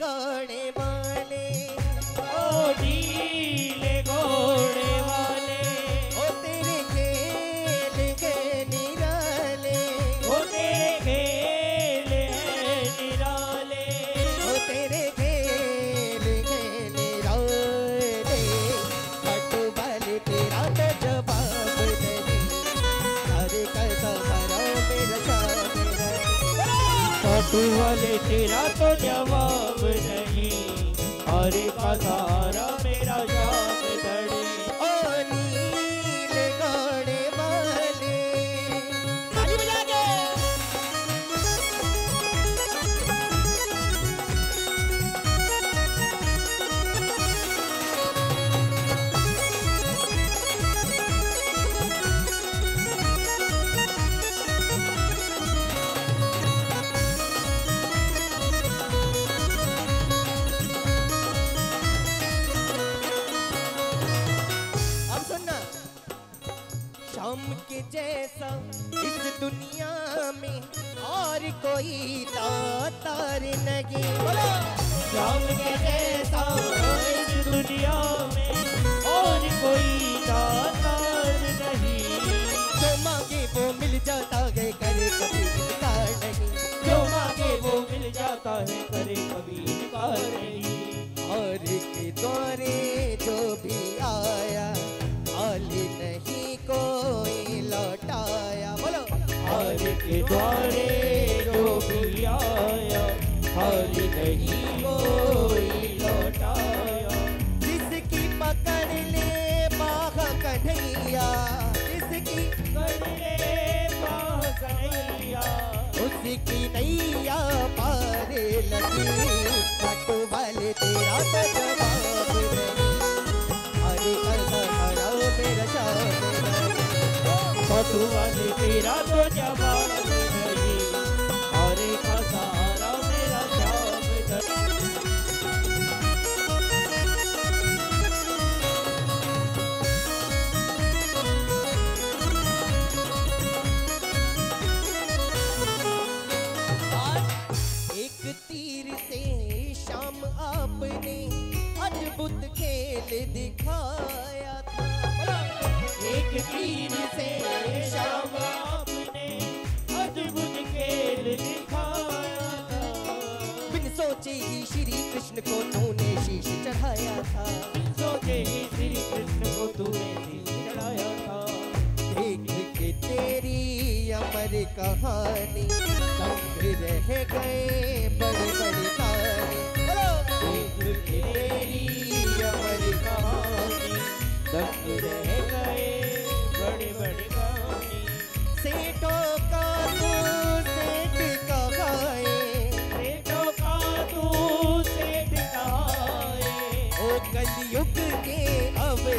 गाने वाले। ओ नीले घोड़े वाले। ओ तेरे खेल के निराले। ओ तेरे खेल निराले। ओ तेरे खेल के निराले। तेरा तो जवाब नहीं अरे कैसा भरा मेरा तेरा तो जवाब नहीं। अरे का सहारा मेरा शाम शाम के जैसा इस दुनिया में और कोई तार नहीं। शाम के जैसा इस दुनिया में और कोई दातार नहीं। जो मांगे वो मिल जाता है करे कभी नहीं। जो मांगे वो मिल जाता है करे कभी के द्वारे आया खाली नहीं कोई लौटाया जिसकी पकड़ ले कन्हैया जिसकी कन्हैया। उसकी नैया पार लगी तेरा तो जवाब मेरा शाम फ़ोटो तेरा तो जवाब तीर से शाम आपने अद्भुत खेल दिखाया। बिन सोचे ही श्री कृष्ण को तूने शीश चढ़ाया था। सोचे ही श्री कृष्ण को तूने शीश चढ़ाया था। देख के तेरी अमर कहानी रह गए।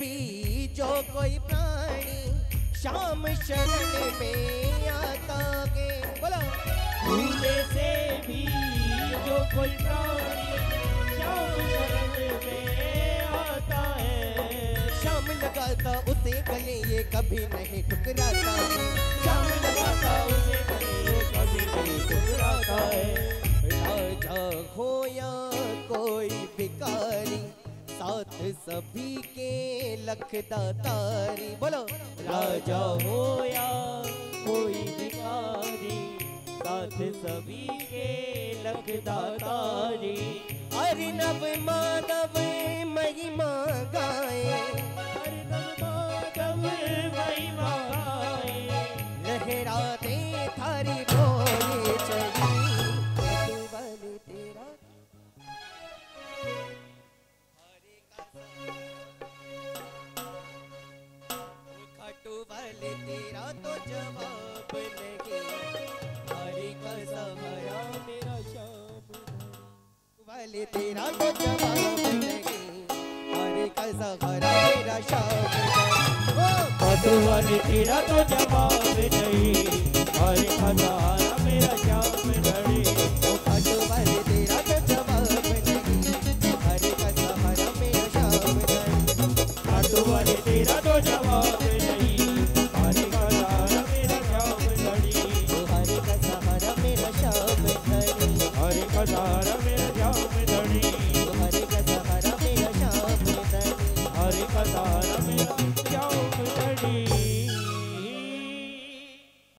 भी जो कोई प्राणी शाम शरण में आता के बोलो। भूले से भी जो कोई प्राणी शाम शरण में आता है शाम लगाता उसे गले ये कभी नहीं ठुकराता। शाम लगाता उसे गले ये कभी नहीं ठुकराता है। राजा हो या कोई भिखारी साथ सभी के लखदातारी बोलो, राजा हो या कोई भिखारी, साथ सभी के लखदातारी नव मानव महिमा वाले तेरा अरे कैसा खरा तेरा शाम वाले तेरा तो जवाब नहीं अरे खजाना मेरा शाम घड़ी पटो तेरा तो जवाब नहीं अरे खजाना मेरा शाम घड़ी पटो वाले तेरा